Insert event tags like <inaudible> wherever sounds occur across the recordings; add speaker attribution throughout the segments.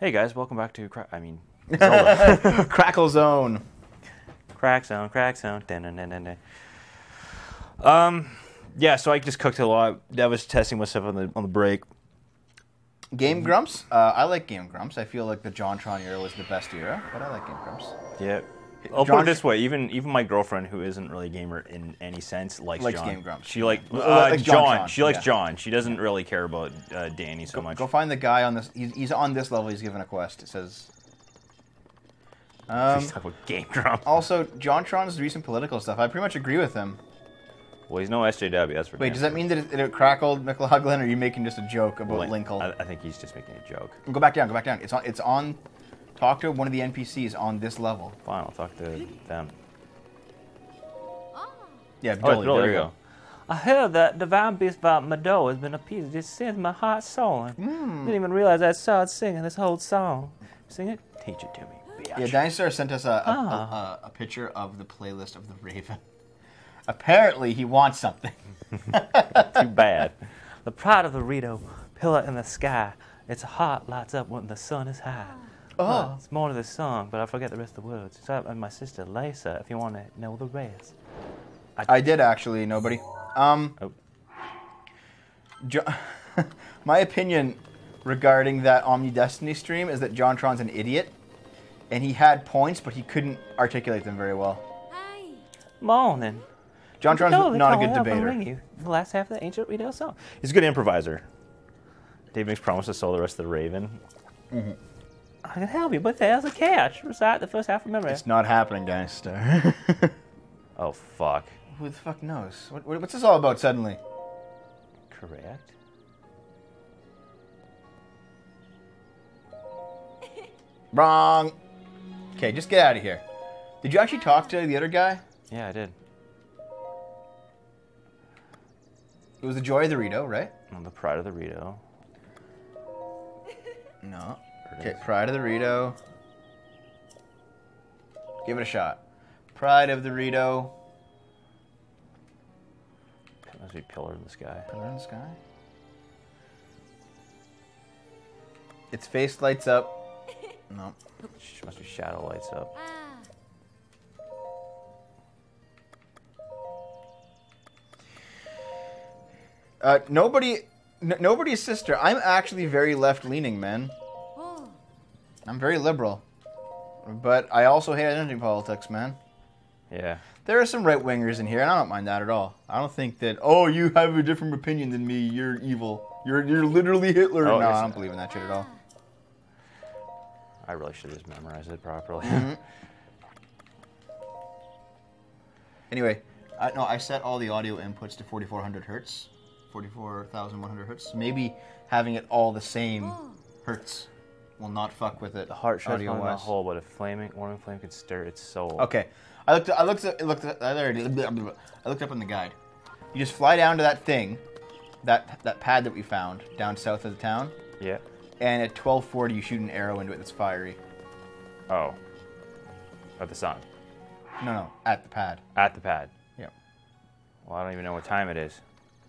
Speaker 1: Hey guys, welcome back to Cra- I mean. <laughs> <laughs>
Speaker 2: Crackle Zone.
Speaker 1: crack zone, crack zone. Dun, dun, dun, dun, dun. Um, yeah. So I just cooked a lot. I was testing myself on the on the break.
Speaker 2: Game Grumps. Uh, I like Game Grumps. I feel like the JonTron era was the best era, but I like Game Grumps.
Speaker 1: Yeah. I'll put it this way: even even my girlfriend, who isn't really a gamer in any sense, likes,
Speaker 2: Likes
Speaker 1: John.
Speaker 2: Game Grumps.
Speaker 1: She like uh,
Speaker 2: like
Speaker 1: John.
Speaker 2: JonTron,
Speaker 1: She likes
Speaker 2: yeah.
Speaker 1: John. She doesn't really care about uh, Danny so much.
Speaker 2: Go find the guy on this. He's, he's on this level. He's given a quest. It says. Um,
Speaker 1: Please talk about Game Grump.
Speaker 2: also, JonTron's recent political stuff. I pretty much agree with him.
Speaker 1: Well, he's no SJW. That's for
Speaker 2: Wait,
Speaker 1: damn
Speaker 2: does that mean that it, that it crackled McLaughlin, or are you making just a joke about
Speaker 1: Lin-
Speaker 2: Linkle?
Speaker 1: I, I think he's just making a joke.
Speaker 2: Go back down. Go back down. It's on. It's on. Talk to one of the NPCs on this level.
Speaker 1: Fine, I'll talk to them.
Speaker 2: Yeah,
Speaker 1: Oh,
Speaker 2: there
Speaker 1: you go. I heard that divine beast about Medoh has been appeased. It sends my heart soaring.
Speaker 2: Hmm.
Speaker 1: Didn't even realize I started singing this whole song. Sing it? Teach it to me.
Speaker 2: Yeah. Dinosaur sent us a, a,
Speaker 1: Ah.
Speaker 2: a, a, a picture of the playlist of the Raven. Apparently, he wants something. <laughs>
Speaker 1: Too bad. The pride of the Rito, pillar in the sky. Its heart lights up when the sun is high.
Speaker 2: Oh.
Speaker 1: it's more to the song, but I forget the rest of the words. It's up and my sister Lisa, if you want to know the rest.
Speaker 2: I did actually, nobody. Um,
Speaker 1: Oh.
Speaker 2: jo- <laughs> my opinion regarding that Omni Destiny stream is that JonTron's an idiot, and he had points, but he couldn't articulate them very well.
Speaker 1: Morning.
Speaker 2: JonTron's
Speaker 1: No, they
Speaker 2: not a good debater.
Speaker 1: Ring you. The last half of the ancient Rito song. He's a good improviser. Dave makes promise to sell the rest of the Raven.
Speaker 2: Mm-hmm.
Speaker 1: I can help you, but there's a catch. Recite the first half of memory.
Speaker 2: It's not happening, Dinosaur. <laughs>
Speaker 1: Oh fuck.
Speaker 2: Who the fuck knows? What, what- what's this all about suddenly?
Speaker 1: Correct. <laughs>
Speaker 2: Wrong. Okay, just get out of here. Did you actually talk to the other guy?
Speaker 1: Yeah, I did.
Speaker 2: It was the Joy of the Rito, right?
Speaker 1: On the pride of the Rito.
Speaker 2: No.
Speaker 1: There it
Speaker 2: Okay. Pride of the Rito. Give it a shot. Pride of the Rito.
Speaker 1: Must be pillar in the sky.
Speaker 2: Pillar in the sky. Its face lights up. <laughs> No.
Speaker 1: Sh- Must be shadow lights up.
Speaker 2: Uh, nobody, n- nobody's sister. I'm actually very left leaning, man. I'm very liberal, but I also hate identity politics, man.
Speaker 1: Yeah.
Speaker 2: There are some right wingers in here, and I don't mind that at all. I don't think that. Oh, you have a different opinion than me. You're evil. You're you're literally Hitler.
Speaker 1: Oh,
Speaker 2: no. I don't believe in that shit at all.
Speaker 1: I really should have just memorized it properly.
Speaker 2: Mm-hmm. <laughs> Anyway, I, no, I set all the audio inputs to 4400 hertz, 44,100 hertz. Maybe having it all the same hertz will not fuck with it.
Speaker 1: the heart one in the hole, but a flaming, warming flame could stir its soul.
Speaker 2: Okay, I looked. I looked. At, looked. I looked up in the guide. You just fly down to that thing, that that pad that we found down south of the town,
Speaker 1: Yeah.
Speaker 2: and at 1240 you shoot an arrow into it that's fiery.
Speaker 1: Oh. At the sun.
Speaker 2: No, no, at the pad.
Speaker 1: At the pad.
Speaker 2: Yeah.
Speaker 1: Well, I don't even know what time it is.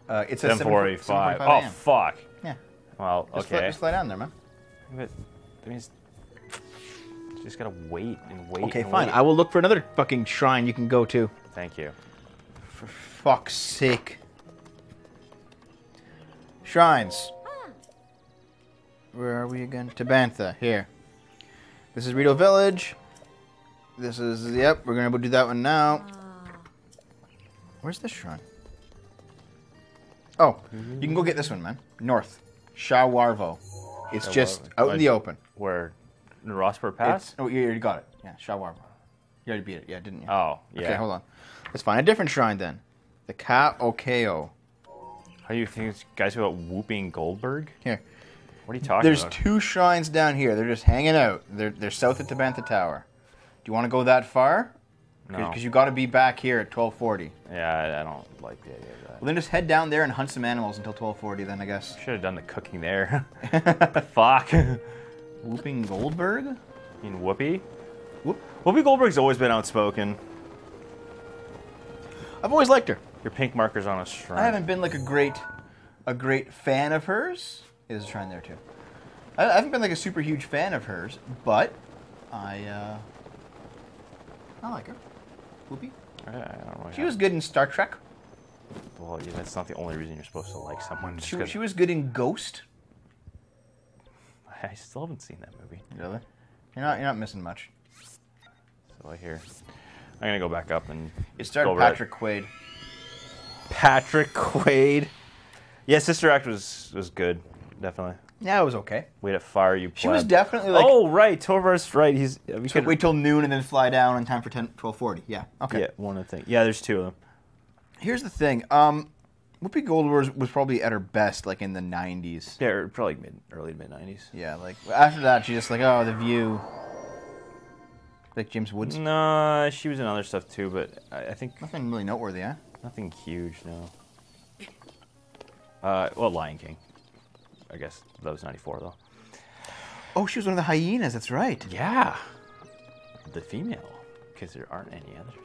Speaker 2: Uh, it's at
Speaker 1: 7:45.
Speaker 2: 7:45
Speaker 1: Oh fuck.
Speaker 2: Yeah.
Speaker 1: Well,
Speaker 2: Just, fly,
Speaker 1: okay.
Speaker 2: just fly down there, man.
Speaker 1: But that means just gotta wait and wait.
Speaker 2: Okay,
Speaker 1: and
Speaker 2: fine.
Speaker 1: wait.
Speaker 2: I will look for another fucking shrine you can go to.
Speaker 1: Thank you.
Speaker 2: For fuck's sake. Shrines. Where are we again? Tabantha. Here. This is Rito Village. This is, yep, we're going to do that one now. Where's this shrine? Oh, you can go get this one, man. North. Sha Warvo. It's just
Speaker 1: Sha Warvo.
Speaker 2: out in the open.
Speaker 1: Where Rospro Pass?
Speaker 2: It's, oh, you already got it. Yeah, Shawarma. You already beat it, yeah, didn't you?
Speaker 1: Oh, yeah.
Speaker 2: Okay, hold on. Let's find a different shrine then. The Kah Okeo.
Speaker 1: How do you think this guy's about whooping Goldberg?
Speaker 2: Here.
Speaker 1: What are you talking about?
Speaker 2: There's
Speaker 1: about?
Speaker 2: two shrines down here. They're just hanging out. They're, they're south of Tabantha Tower. Do you want to go that far?
Speaker 1: No.
Speaker 2: Because you got to be back here at 1240.
Speaker 1: Yeah, I, I don't like the idea of that.
Speaker 2: Well, then just head down there and hunt some animals until 1240. Then I guess. <laughs>
Speaker 1: Should have done the cooking there. <laughs> <laughs> Fuck.
Speaker 2: Whooping Goldberg.
Speaker 1: You mean Whoopi?
Speaker 2: Whoop.
Speaker 1: Whoopi Goldberg's always been outspoken.
Speaker 2: I've always liked her.
Speaker 1: Your pink marker's on a shrine.
Speaker 2: I haven't been like a great, a great fan of hers. There's a shrine there too. I, I haven't been like a super huge fan of hers, but I uh, I like her. Whoopi.
Speaker 1: I, I don't know.
Speaker 2: She was good in Star Trek.
Speaker 1: Well, yeah, that's not the only reason you're supposed to like someone.
Speaker 2: She, she was good in Ghost. <laughs>
Speaker 1: I still haven't seen that movie,
Speaker 2: Really? You're not you're not missing much.
Speaker 1: so I hear. I'm gonna go back up and.
Speaker 2: It
Speaker 1: right-
Speaker 2: Patrick Quaid.
Speaker 1: Patrick Quaid. Yeah, Sister Act was was good, definitely.
Speaker 2: Yeah, it was okay.
Speaker 1: Way to fire you.
Speaker 2: She was definitely like
Speaker 1: oh right, Torvar's right. He's we
Speaker 2: So
Speaker 1: could
Speaker 2: wait till noon and then fly down in time for 10, 1240. Yeah. Okay.
Speaker 1: Yeah, one of the things. Yeah, there's two of them.
Speaker 2: Here's the thing. Um, Whoopi Goldberg was, was probably at her best like in the 90s.
Speaker 1: Yeah, probably mid, early mid '90s.
Speaker 2: Yeah. Like after that, she's just like, oh, The View. Like James Woods.
Speaker 1: No, she was in other stuff too, but I, I think
Speaker 2: Nothing really noteworthy, huh?
Speaker 1: nothing huge. No. Uh, well, Lion King. I guess that was '94 though.
Speaker 2: Oh, she was one of the hyenas. That's right.
Speaker 1: Yeah, the female, because there aren't any others.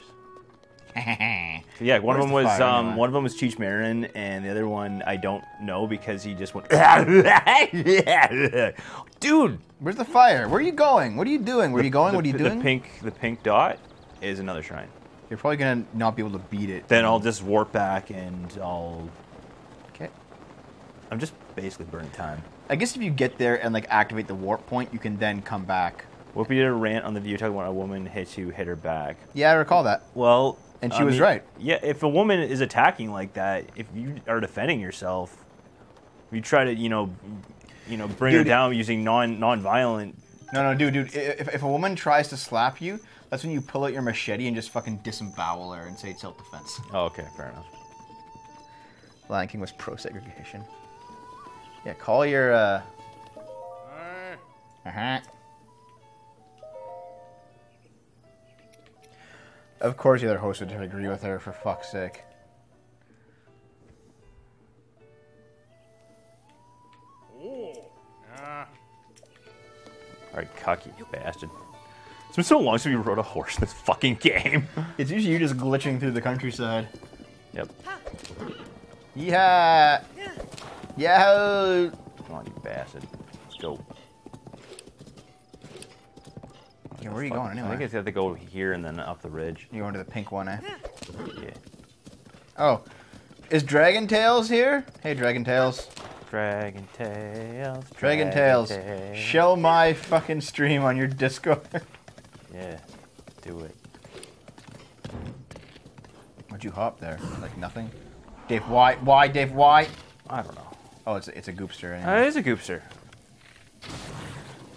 Speaker 1: So, <laughs> yeah, one
Speaker 2: Where's
Speaker 1: of them
Speaker 2: the
Speaker 1: was um, one of them was Cheech Marin, and the other one I don't know because he just went. <laughs> Dude,
Speaker 2: Where's the fire? Where are you going? What are you doing? Where are you going?
Speaker 1: the,
Speaker 2: what are you doing?
Speaker 1: the pink, the pink dot is another shrine.
Speaker 2: You're probably gonna not be able to beat it.
Speaker 1: Then I'll just warp back and I'll.
Speaker 2: Okay.
Speaker 1: I'm just basically burning time.
Speaker 2: I guess if you get there and like activate the warp point, you can then come back.
Speaker 1: Whoopi did a rant on the view talking about a woman hits you, hit her back.
Speaker 2: Yeah, I recall that.
Speaker 1: Well,
Speaker 2: And she
Speaker 1: I
Speaker 2: was
Speaker 1: mean,
Speaker 2: right.
Speaker 1: Yeah, if a woman is attacking like that, if you are defending yourself, you try to, you know, you know, bring her down using non non-violent.
Speaker 2: No, no, dude, dude. If, if a woman tries to slap you, that's when you pull out your machete and just fucking disembowel her and say it's self-defense.
Speaker 1: Oh, okay, fair enough.
Speaker 2: Lion King was pro-segregation. Yeah, call your. uh... Uh-huh. Of course, the other host would agree with her. For fuck's sake.
Speaker 1: All right, cocky you bastard. It's been so long since we rode a horse in this fucking game. <laughs>
Speaker 2: It's usually you just glitching through the countryside.
Speaker 1: yep.
Speaker 2: Yeah. Yeah.
Speaker 1: Come on, you bastard. Let's go.
Speaker 2: Yeah, where are you going
Speaker 1: I think it's got to go here and then up the ridge.
Speaker 2: You're going to the pink one, eh?
Speaker 1: Yeah.
Speaker 2: Oh, is Dragon Tails here? Hey, Dragon Tails.
Speaker 1: Dragon Tales.
Speaker 2: Dragon Tails. Show my fucking stream on your Discord. <laughs>
Speaker 1: Yeah, do it.
Speaker 2: Why'd you hop there? Like nothing? Dave, why? Why, Dave, why?
Speaker 1: I don't know.
Speaker 2: Oh, it's a, it's a goopster.
Speaker 1: Uh,
Speaker 2: Anyway.
Speaker 1: it is a goopster.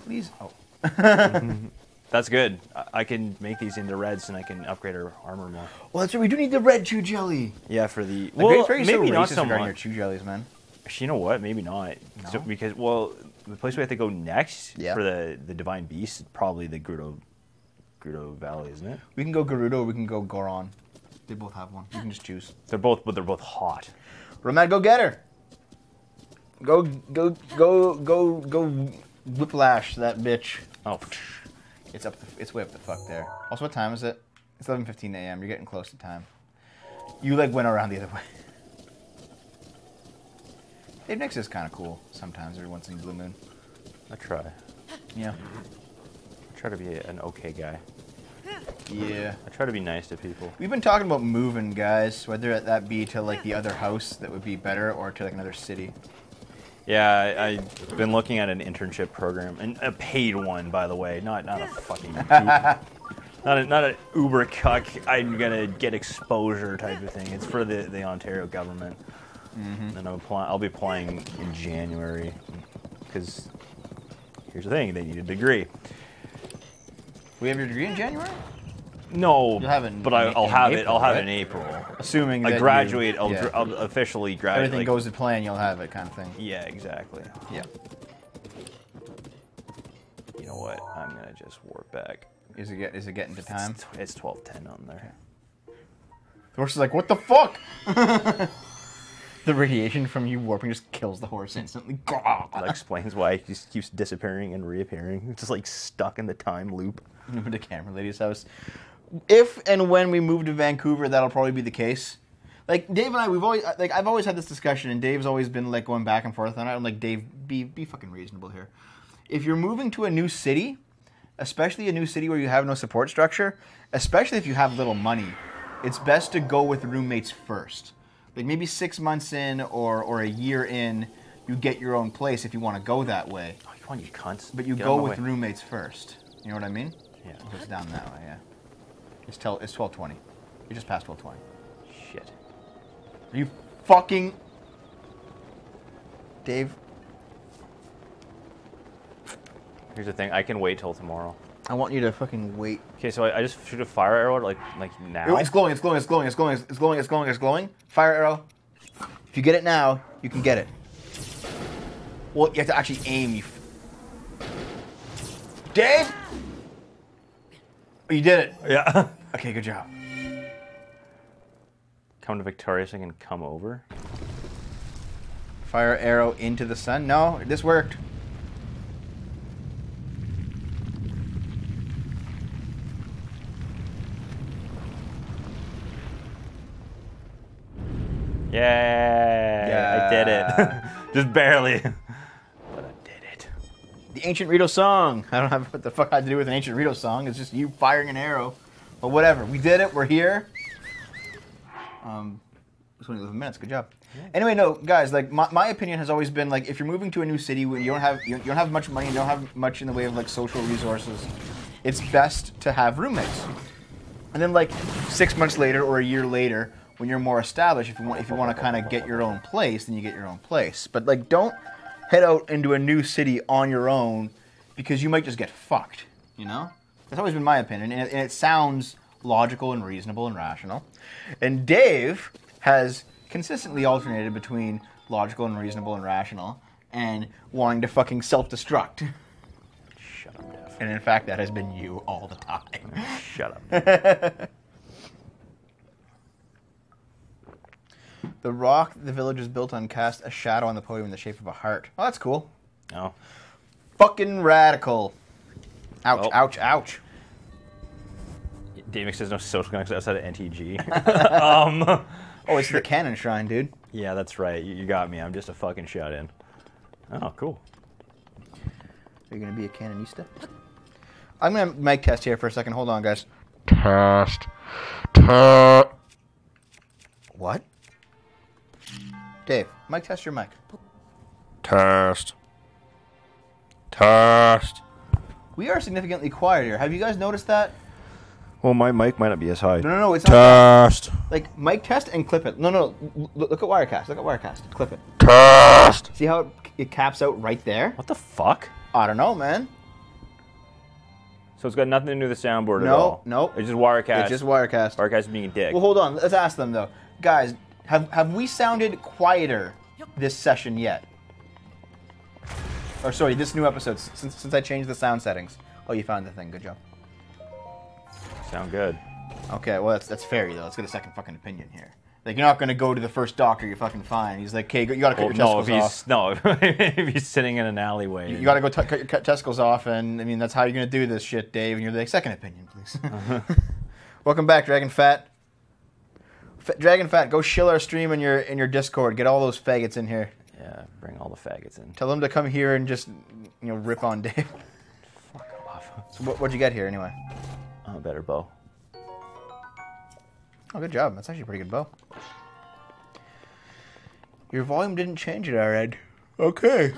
Speaker 2: Please. Oh. <laughs> <laughs>
Speaker 1: That's good. I, I can make these into reds and I can upgrade our armor more.
Speaker 2: Well, that's right. We do need the red chew jelly.
Speaker 1: Yeah, for the
Speaker 2: Like,
Speaker 1: well, maybe
Speaker 2: so
Speaker 1: not so
Speaker 2: your
Speaker 1: much.
Speaker 2: chew jellies, man.
Speaker 1: Actually, you know what? Maybe not. So, because well, the place we have to go next
Speaker 2: Yeah.
Speaker 1: for the the divine beast is probably the Grudo Grudo Valley, isn't it?
Speaker 2: We can go Gerudo or we can go Goron. They both have one. You can just choose.
Speaker 1: They're both, but they're both hot.
Speaker 2: Romad, go get her. Go, go, go, go, go whiplash that bitch.
Speaker 1: Oh,
Speaker 2: It's up. The, it's way up the fuck there. Also, what time is it? It's 11:15 a.m. You're getting close to time. You like went around the other way. Dave Nix is kind of cool sometimes. Every once in a blue moon.
Speaker 1: I try.
Speaker 2: Yeah.
Speaker 1: I try to be an okay guy.
Speaker 2: Yeah.
Speaker 1: I try to be nice to people.
Speaker 2: We've been talking about moving, guys. Whether that be to like the other house that would be better, or to like another city.
Speaker 1: Yeah, I, I've been looking at an internship program, and a paid one, by the way, not not a fucking <laughs> not a, not an Uber cuck. I'm gonna get exposure type of thing. It's for the, the Ontario government, mm-hmm. and I'm apply, I'll be applying in January because here's the thing: they need a degree.
Speaker 2: We have your degree in January.
Speaker 1: No,
Speaker 2: You'll have it
Speaker 1: but I,
Speaker 2: in
Speaker 1: I'll have it. I'll have
Speaker 2: right?
Speaker 1: it in April.
Speaker 2: Assuming that
Speaker 1: I
Speaker 2: you-
Speaker 1: graduate. I'll,
Speaker 2: yeah.
Speaker 1: I'll officially graduate.
Speaker 2: Everything
Speaker 1: like-
Speaker 2: goes to plan, you'll have it, kind of thing.
Speaker 1: Yeah, exactly.
Speaker 2: Yeah.
Speaker 1: You know what? I'm gonna just warp back.
Speaker 2: Is it get? Is it getting to time?
Speaker 1: It's, it's 12:10 on there.
Speaker 2: The horse is like, what the fuck? <laughs> the radiation from you warping just kills the horse instantly. <laughs>
Speaker 1: That explains why he just keeps disappearing and reappearing. It's just like stuck in the time loop. <laughs>
Speaker 2: Move to camera lady's house. If and when we move to Vancouver, that'll probably be the case. Like Dave and I, we've always like I've always had this discussion, and Dave's always been like going back and forth on it. I'm like, Dave, be be fucking reasonable here. if you're moving to a new city, especially a new city where you have no support structure, especially if you have little money, it's best to go with roommates first. Like maybe six months in or, or a year in, you get your own place if you want to go that way.
Speaker 1: Oh, come on, you cunts.
Speaker 2: But you
Speaker 1: Get
Speaker 2: go
Speaker 1: out of my
Speaker 2: with
Speaker 1: way.
Speaker 2: roommates first. You know what I mean?
Speaker 1: Yeah.
Speaker 2: It's down that way, yeah. It's tell it's twelve twenty. You're just past twelve twenty.
Speaker 1: Shit.
Speaker 2: Are you fucking Dave?
Speaker 1: Here's the thing. I can wait till tomorrow.
Speaker 2: I want you to fucking wait.
Speaker 1: Okay, so I, I just shoot a fire arrow like like now.
Speaker 2: It's glowing, it's glowing, it's glowing, it's glowing, it's glowing, it's glowing, it's glowing. Fire arrow. If you get it now, you can get it. Well, you have to actually aim. You. f- Dave. Oh, you did it.
Speaker 1: Yeah. <laughs>
Speaker 2: Okay, good job.
Speaker 1: come to Victoria so I can come over.
Speaker 2: Fire arrow into the sun. No, this worked.
Speaker 1: Yeah, I did it. <laughs> just barely. <laughs> But I did it.
Speaker 2: The ancient Rito song. I don't have <laughs> what the fuck I had to do with an ancient Rito song. It's just you firing an arrow. But whatever. We did it. We're here. Um, it's only 11 minutes. Good job. Anyway, no, guys. Like my, my opinion has always been like if you're moving to a new city when you don't have you, you don't have much money, you don't have much in the way of like social resources, it's best to have roommates. And then like six months later or a year later, when you're more established, if you want if you want to kind of get your own place, then you get your own place. But like don't head out into a new city on your own because you might just get fucked. You know? That's always been my opinion, and it, and it sounds logical and reasonable and rational. And Dave has consistently alternated between logical and reasonable and rational and wanting to fucking self-destruct.
Speaker 1: Shut up, Dev.
Speaker 2: And in fact, that has been you all the time.
Speaker 1: Shut up. <laughs>
Speaker 2: The rock the village is built on cast a shadow on the podium in the shape of a heart. Oh, that's cool.
Speaker 1: No.
Speaker 2: Fucking radical. Ouch,
Speaker 1: Well.
Speaker 2: ouch, ouch.
Speaker 1: Dave says no social connections outside of NTG. <laughs> um.
Speaker 2: Oh, it's the <laughs> cannon shrine, dude.
Speaker 1: Yeah, that's right. You, you got me. I'm just a fucking shut in. Oh, cool.
Speaker 2: Are you gonna be a canonista? I'm gonna mic test here for a second. Hold on, guys.
Speaker 3: Test. Test.
Speaker 2: What? Dave, mic test your mic.
Speaker 3: Test. Test.
Speaker 2: We are significantly quieter. Have you guys noticed that?
Speaker 3: Well, my mic might not be as high.
Speaker 2: No, no, no. It's not
Speaker 3: Test.
Speaker 2: like mic test and clip it. No, no. l- Look, at Wirecast. Look at Wirecast. Clip it.
Speaker 3: Test.
Speaker 2: See how it, it caps out right there?
Speaker 1: What the fuck?
Speaker 2: I don't know, man.
Speaker 1: So it's got nothing to do with the soundboard at
Speaker 2: No,
Speaker 1: all.
Speaker 2: no.
Speaker 1: It's just Wirecast.
Speaker 2: It's just Wirecast.
Speaker 1: Wirecast being a dick.
Speaker 2: Well, hold on. Let's ask them though, guys. Have have we sounded quieter this session yet? Or sorry, this new episode since since I changed the sound settings. Oh, you found the thing. Good job.
Speaker 1: Sound good.
Speaker 2: Okay, well that's that's fair though. Let's get a second fucking opinion here. Like you're not gonna go to the first doctor. You're fucking fine. He's like, okay, you gotta cut
Speaker 1: Well,
Speaker 2: your
Speaker 1: no,
Speaker 2: testicles
Speaker 1: if he's
Speaker 2: off.
Speaker 1: no, <laughs> if he's sitting in an alleyway.
Speaker 2: You gotta go t- cut your testicles off, and I mean that's how you're gonna do this shit, Dave. And you're like, second opinion, please. <laughs> Welcome back, Dragon Fat. F- Dragon Fat, go shill our stream in your in your Discord. Get all those faggots in here.
Speaker 1: Yeah, bring all the faggots in.
Speaker 2: Tell them to come here and just you know rip on Dave. <laughs>
Speaker 1: Fuck off.
Speaker 2: So what, what'd you get here anyway?
Speaker 1: Oh, better bow.
Speaker 2: Oh, good job. That's actually a pretty good bow. Your volume didn't change at our end. Okay.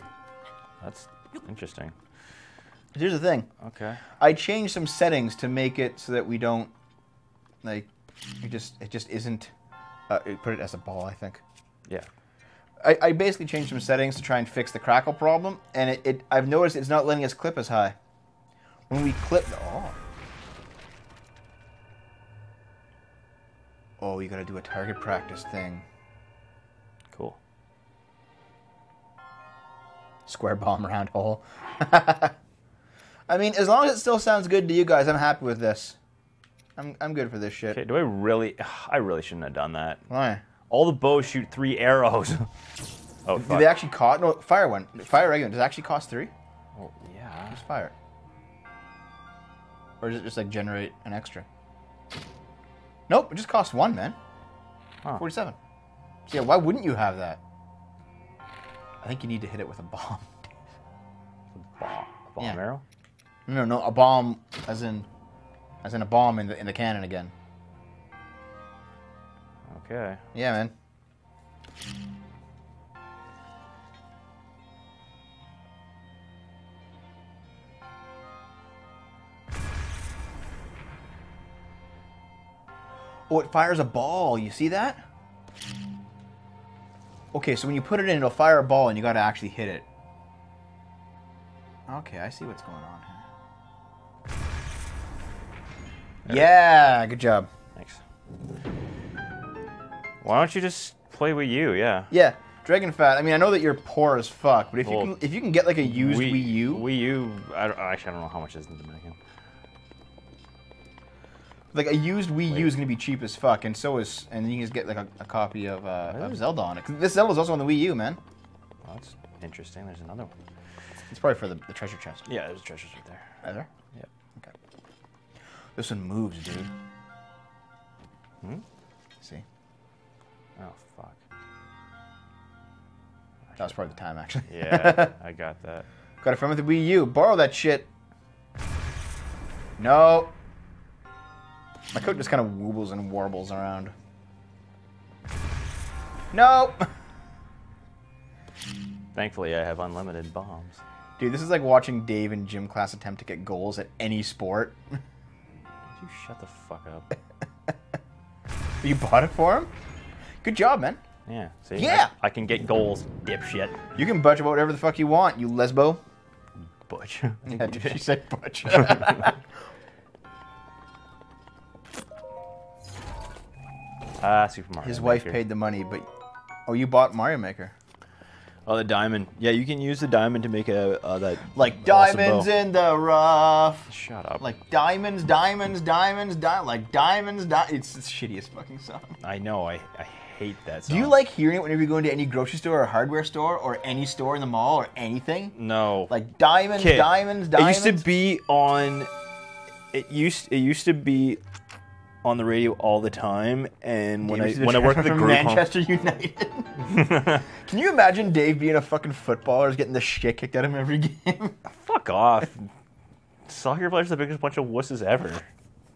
Speaker 1: That's interesting.
Speaker 2: Here's the thing.
Speaker 1: Okay.
Speaker 2: I changed some settings to make it so that we don't like it just it just isn't. Uh, put it as a ball, I think.
Speaker 1: Yeah.
Speaker 2: I, I basically changed some settings to try and fix the crackle problem, and it, it I've noticed it's not letting us clip as high. When we clip, oh, oh, you gotta do a target practice thing.
Speaker 1: Cool.
Speaker 2: Square bomb round hole. <laughs> I mean, as long as it still sounds good to you guys, I'm happy with this. I'm I'm good for this shit.
Speaker 1: Okay. Do I really? <sighs> I really shouldn't have done that.
Speaker 2: Why?
Speaker 1: All the bows shoot three arrows. <laughs> oh
Speaker 2: Do
Speaker 1: fuck.
Speaker 2: they actually cost? No, fire one. Fire regular. Does it actually cost three?
Speaker 1: Oh, yeah.
Speaker 2: Just fire. Or does it just like generate an extra? Nope, it just costs one, man.
Speaker 1: Huh.
Speaker 2: 47. So yeah, why wouldn't you have that? I think you need to hit it with a bomb. <laughs>
Speaker 1: Bomb. Bomb
Speaker 2: Yeah.
Speaker 1: arrow.
Speaker 2: No, no, a bomb, as in, as in a bomb in the in the cannon again.
Speaker 1: Okay.
Speaker 2: Yeah, man. Oh, it fires a ball. You see that? Okay, so when you put it in, it'll fire a ball, and you got to actually hit it. Okay, I see what's going on here. Yeah, good job.
Speaker 1: Thanks. Why don't you just play with you? Yeah.
Speaker 2: Yeah, Dragon Fat. I mean, I know that you're poor as fuck, but if
Speaker 1: Well,
Speaker 2: you can, if you can get like a used
Speaker 1: Wii,
Speaker 2: Wii U,
Speaker 1: Wii U. I don't, actually, I don't know how much is in the Dominican.
Speaker 2: like a used Wii. U is gonna be cheap as fuck, and so is, and you can just get like a, a copy of, uh, of Zelda on it. This Zelda's also on the Wii U, man.
Speaker 1: Well, that's interesting. There's another one.
Speaker 2: It's probably for the, the treasure chest.
Speaker 1: Yeah, there's treasures right there.
Speaker 2: Are there?
Speaker 1: Yep.
Speaker 2: Okay. This one moves, dude.
Speaker 1: Hmm?
Speaker 2: See,
Speaker 1: Oh fuck.
Speaker 2: that was probably the time actually.
Speaker 1: Yeah, <laughs> I got that.
Speaker 2: Got it from the Wii U. Borrow that shit. No. My coat just kind of wobbles and warbles around. No.
Speaker 1: Thankfully, I have unlimited bombs.
Speaker 2: Dude, this is like watching Dave in gym class attempt to get goals at any sport.
Speaker 1: You shut the fuck up? <laughs>
Speaker 2: you bought it for him? Good job, man.
Speaker 1: Yeah. See.
Speaker 2: Yeah.
Speaker 1: I, I can get goals, dipshit.
Speaker 2: You can butch about whatever the fuck you want, you lesbo.
Speaker 1: Butch. <laughs>
Speaker 2: Yeah, she said butch. <laughs>
Speaker 1: Ah, Super Mario.
Speaker 2: His wife paid the money, but oh, you bought Mario Maker.
Speaker 1: Oh, the diamond. Yeah, you can use the diamond to make a uh, that.
Speaker 2: Like diamonds
Speaker 1: bow.
Speaker 2: in the rough.
Speaker 1: Shut up.
Speaker 2: Like diamonds, diamonds, diamonds, di- like diamonds, di- it's the shittiest fucking song.
Speaker 1: I know. I, I hate that. Song.
Speaker 2: Do you like hearing it whenever you go into any grocery store or hardware store or any store in the mall or anything?
Speaker 1: No.
Speaker 2: Like diamonds,
Speaker 1: Okay,
Speaker 2: diamonds, diamonds.
Speaker 1: It used to be on. It used it used to be on the radio all the time, and when I when I worked at the group home-
Speaker 2: Manchester <laughs> United. <laughs> Can you imagine Dave being a fucking footballer, is getting the shit kicked out of him every <laughs> game?
Speaker 1: fuck off. Soccer players are the biggest bunch of wusses ever.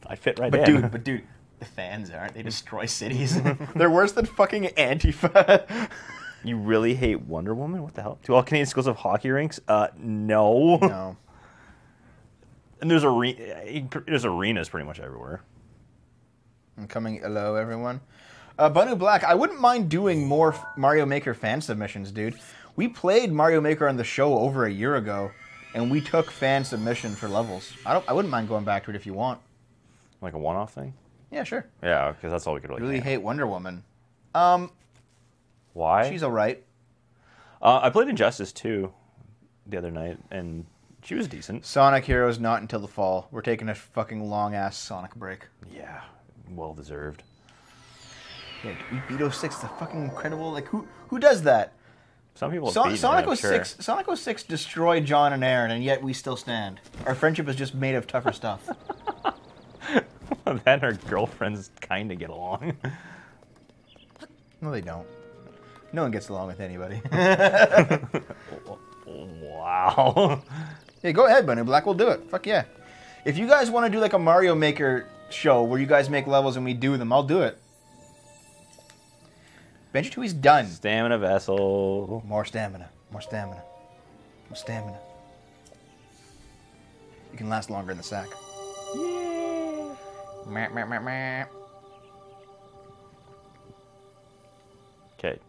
Speaker 1: I fit right
Speaker 2: But
Speaker 1: in.
Speaker 2: dude, but dude, the fans aren't. They destroy cities. <laughs> They're worse than fucking Antifa. <laughs>
Speaker 1: you really hate Wonder Woman? What the hell? Do all Canadian schools have hockey rinks? Uh, no.
Speaker 2: no. <laughs>
Speaker 1: And there's are- there's arenas pretty much everywhere.
Speaker 2: I'm coming. Hello, everyone. Uh, Banu Black, I wouldn't mind doing more f- Mario Maker fan submissions, dude. We played Mario Maker on the show over a year ago, and we took fan submission for levels. I don't. I wouldn't mind going back to it if you want.
Speaker 1: Like a one-off thing.
Speaker 2: Yeah, sure.
Speaker 1: Yeah, because that's all we could really.
Speaker 2: Really hate Wonder Woman. Um,
Speaker 1: Why?
Speaker 2: she's alright.
Speaker 1: Uh, I played Injustice 2 the other night, and she was decent.
Speaker 2: Sonic Heroes not until the fall. We're taking a fucking long ass Sonic break.
Speaker 1: Yeah, well deserved.
Speaker 2: Yeah, we beat 06, the fucking incredible. Like who who does that?
Speaker 1: Some people have
Speaker 2: So-
Speaker 1: beaten
Speaker 2: Sonic
Speaker 1: it, I'm
Speaker 2: 06 Sonic 06 destroyed John and Aaron, and yet we still stand. Our friendship is just made of tougher stuff. <laughs> <laughs>
Speaker 1: then her girlfriends kind of get along.
Speaker 2: No, they don't. No one gets along with anybody. <laughs>
Speaker 1: wow.
Speaker 2: hey, go ahead, Bunny Black. We'll do it. Fuck yeah. If you guys want to do like a Mario Maker show where you guys make levels and we do them, I'll do it. Benji Tui's done.
Speaker 1: Stamina vessel.
Speaker 2: More stamina. More stamina. More stamina. You can last longer in the sack. Meh, meh, meh, meh.
Speaker 1: Okay.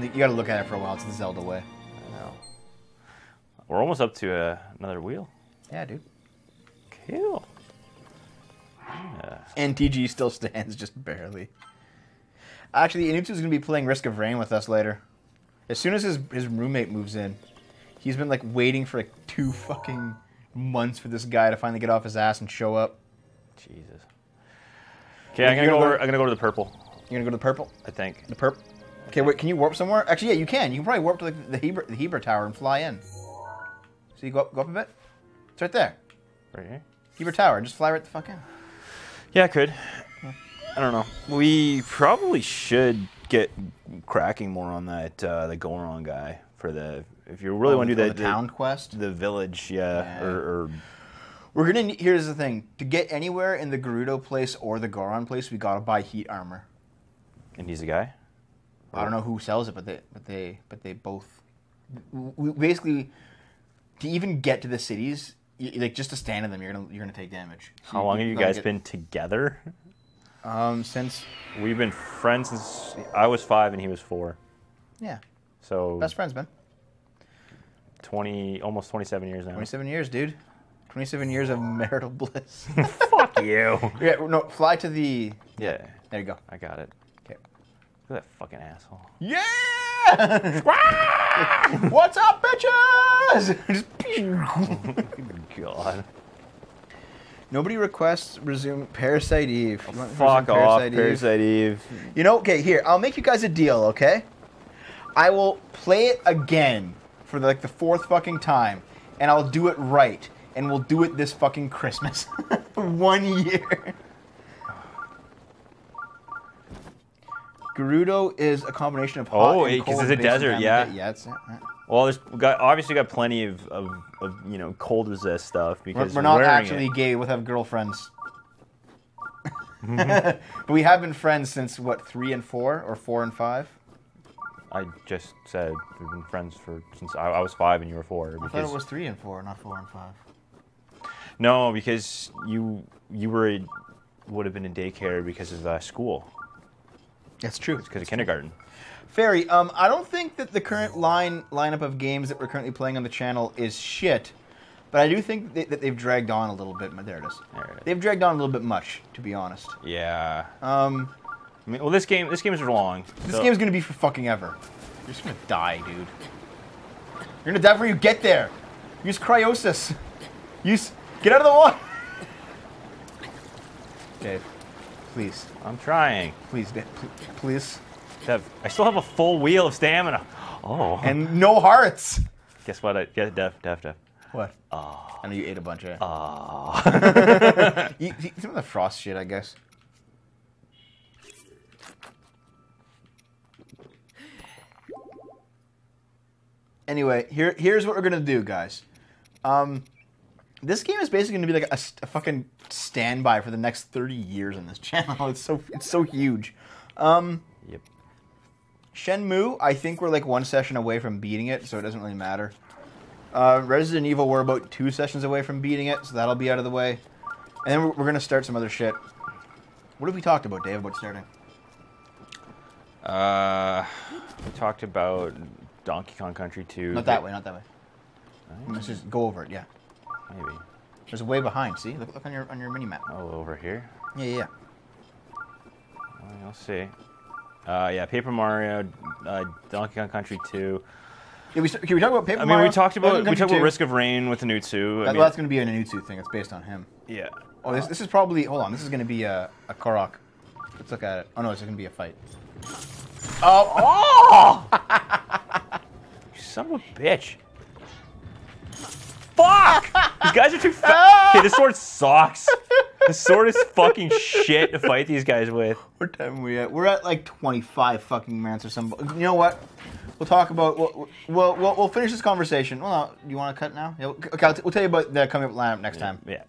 Speaker 2: You gotta look at it for a while. It's the Zelda way.
Speaker 1: I know. We're almost up to uh, another wheel.
Speaker 2: Yeah, dude.
Speaker 1: Cool. Yeah.
Speaker 2: NTG still stands, just barely. Actually, Inutu's gonna be playing Risk of Rain with us later. As soon as his his roommate moves in, he's been like waiting for like two fucking months for this guy to finally get off his ass and show up.
Speaker 1: Jesus. Okay, I'm gonna go. Over, I'm gonna go to the purple.
Speaker 2: You gonna go to the purple?
Speaker 1: I think.
Speaker 2: The purple. Okay, wait. Can you warp somewhere? Actually, yeah, you can. You can probably warp to like the Hebra, the Hebra Tower and fly in. So you go up, go up a bit. It's right there.
Speaker 1: Right here.
Speaker 2: Hebra Tower. Just fly right the fuck in.
Speaker 1: Yeah, I could. I don't know. We probably should get cracking more on that uh, the Goron guy for the if you really
Speaker 2: Oh,
Speaker 1: want to do
Speaker 2: oh,
Speaker 1: the,
Speaker 2: the town quest.
Speaker 1: the village, yeah,
Speaker 2: Yeah.
Speaker 1: or, or
Speaker 2: We're gonna. need- Here's the thing: to get anywhere in the Gerudo place or the Goron place, we gotta buy heat armor.
Speaker 1: and he's a guy.
Speaker 2: I don't know who sells it, but they, but they, but they both. We, basically, to even get to the cities, you, like just to stand in them, you're gonna you're gonna take damage. So
Speaker 1: How long have you guys
Speaker 2: get-
Speaker 1: been together?
Speaker 2: Um, since
Speaker 1: We've been friends since I was five and he was four.
Speaker 2: yeah,
Speaker 1: So
Speaker 2: best friends, man.
Speaker 1: twenty, almost twenty-seven years now.
Speaker 2: Twenty-seven years, dude. Twenty-seven years of marital bliss. <laughs>
Speaker 1: Fuck you.
Speaker 2: yeah, no, fly to the.
Speaker 1: Yeah,
Speaker 2: There you go.
Speaker 1: I got it.
Speaker 2: Okay.
Speaker 1: Look at that fucking asshole.
Speaker 2: Yeah! <laughs> What's up, bitches? <laughs> Just
Speaker 1: God.
Speaker 2: Nobody requests resume Parasite Eve. You want
Speaker 1: Fuck
Speaker 2: resume
Speaker 1: off? Parasite Eve.
Speaker 2: You know, okay, here, I'll make you guys a deal, okay? I will play it again for like the fourth fucking time, and I'll do it right, and we'll do it this fucking Christmas. <laughs> One year. Gerudo is a combination of hot
Speaker 1: Oh,
Speaker 2: and
Speaker 1: it- 'cause it's a desert, yeah.
Speaker 2: Yeah, it's, uh,
Speaker 1: Well, there's we got obviously got plenty of, of, of you know cold resist stuff
Speaker 2: We're,
Speaker 1: because
Speaker 2: we're not actually
Speaker 1: it.
Speaker 2: gay. We have girlfriends. <laughs> but we have been friends since what three and four or four and five.
Speaker 1: I just said we've been friends for since I, I was five and you were four.
Speaker 2: I thought it was three and four, not four and five.
Speaker 1: No, because you you were would have been in daycare because of uh, school
Speaker 2: That's true.
Speaker 1: It's because of kindergarten.
Speaker 2: Fairy, um, I don't think that the current line lineup of games that we're currently playing on the channel is shit, but I do think that, that they've dragged on a little bit. There it is.
Speaker 1: There it is.
Speaker 2: They've dragged on a little bit much, to be honest.
Speaker 1: Yeah.
Speaker 2: Um,
Speaker 1: I mean, well, this game this game is long.
Speaker 2: this
Speaker 1: so-
Speaker 2: game's gonna be for fucking ever. You're just gonna die, dude. You're gonna die before you get there. Use Cryonis. Use get out of the water. Dave, please,
Speaker 1: I'm trying.
Speaker 2: please, Dave, please.
Speaker 1: Dev, I still have a full wheel of stamina. Oh.
Speaker 2: And no hearts.
Speaker 1: guess what? I get Dev, Dev, Dev.
Speaker 2: What? Oh. I know you ate a bunch of.
Speaker 1: Ah. <laughs>
Speaker 2: Eat, eat some of the frost shit, I guess. Anyway, here here's what we're gonna do, guys. Um, this game is basically gonna be like a fucking standby for the next thirty years on this <laughs> channel. It's so it's so huge. Um,
Speaker 1: yep.
Speaker 2: Shenmue, I think we're like one session away from beating it, so it doesn't really matter. Uh, Resident Evil, we're about two sessions away from beating it, so that'll be out of the way. And then we're, we're gonna start some other shit. What have we talked about, Dave? About starting?
Speaker 1: Uh, we talked about Donkey Kong Country 2.
Speaker 2: Not that way, not that way. Let's just go over it. Yeah,
Speaker 1: Maybe.
Speaker 2: there's a way behind. See, look, look on your on your mini map.
Speaker 1: Oh, over here.
Speaker 2: Yeah, yeah. yeah.
Speaker 1: Well, I'll see. Uh, yeah, Paper Mario, uh, Donkey Kong Country 2.
Speaker 2: Yeah, we, can we talk about Paper Mario?
Speaker 1: I mean,
Speaker 2: Mario?
Speaker 1: we talked about we talked about Risk of Rain with the Nutsu. I mean,
Speaker 2: that's gonna be an Anutsu thing. It's based on him.
Speaker 1: yeah.
Speaker 2: Oh, this, this is probably. Hold on, this is gonna be a a Korok. Let's look at it. Oh no, it's gonna be a fight. Oh, oh! <laughs>
Speaker 1: You son of a bitch. Fuck! these guys are too fat. Ah! Okay, this sword sucks. This sword is fucking shit to fight these guys with.
Speaker 2: What time are we at? We're at like 25 fucking minutes or something. You know what? We'll talk about. We'll, we'll, we'll, we'll finish this conversation. Well, no, you want to cut now? Yeah, okay, I'll t- we'll tell you about the coming up lineup next time.
Speaker 1: Yeah.